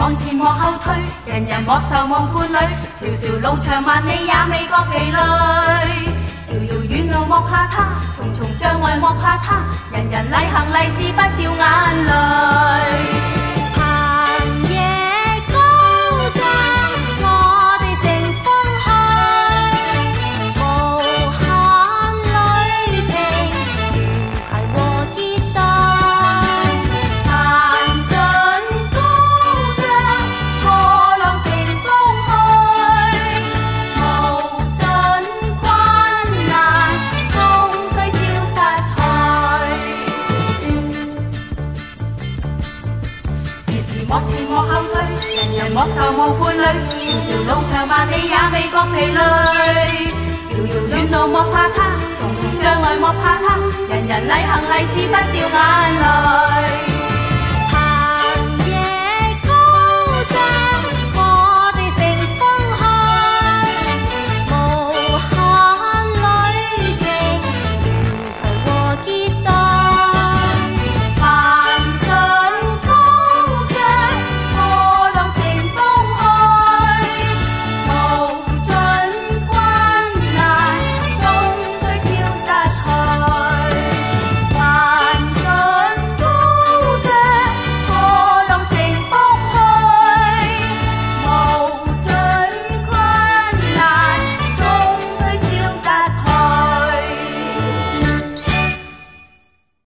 往前莫后退，人人莫愁无伴侶。條條路长万里也未觉疲累。遥遥远路莫怕它，重重障碍莫怕它。人人礼行礼智不掉眼泪。莫前莫後退，人人莫愁無伴侶。條條路長萬里也未覺疲累。遙遙遠路莫怕它，重重障礙莫怕它。人人禮行禮智不掉眼淚。